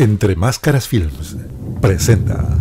Entre Máscaras Films presenta.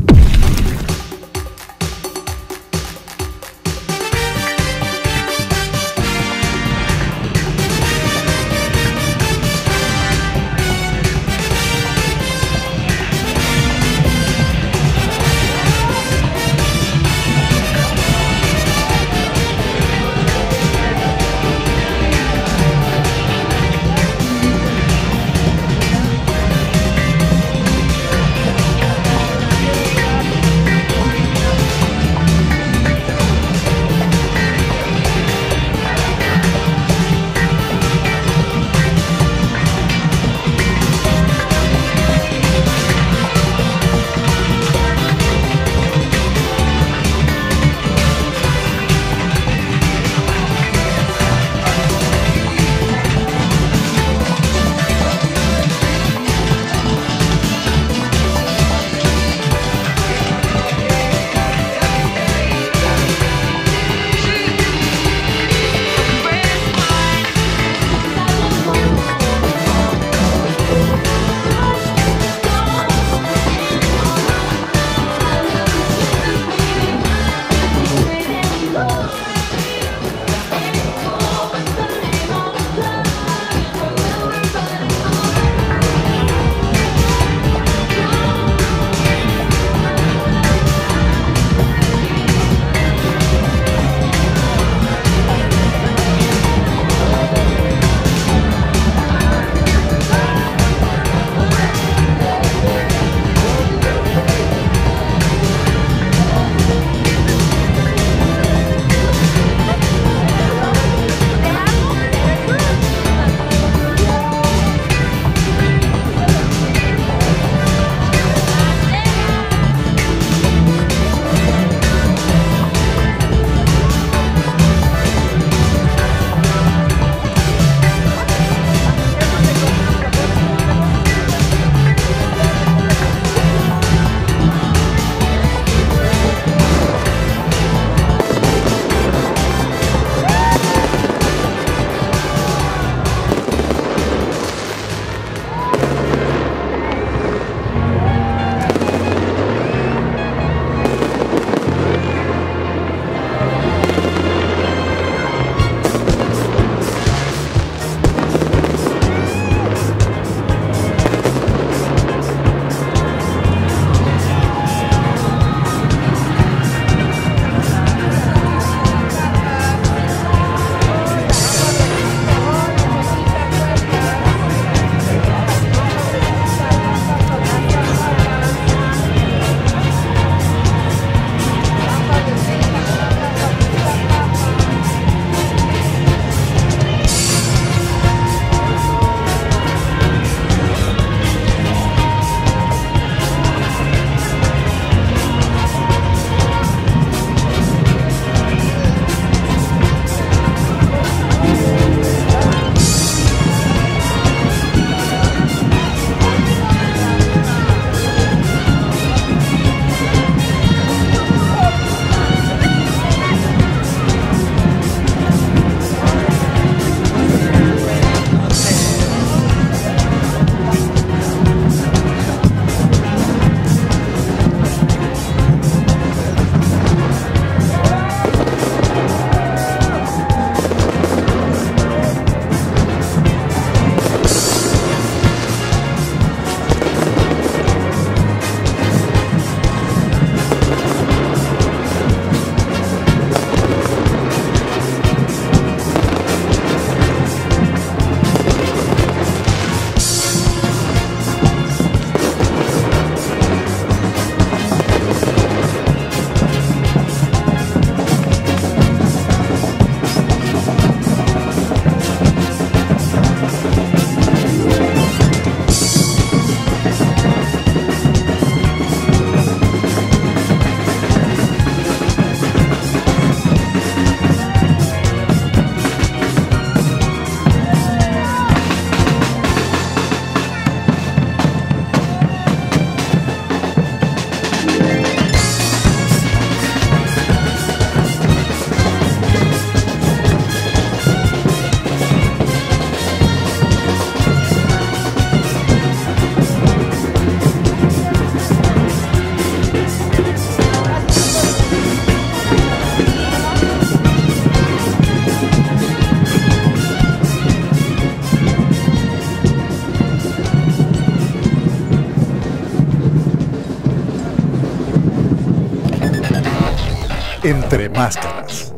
Entre Máscaras.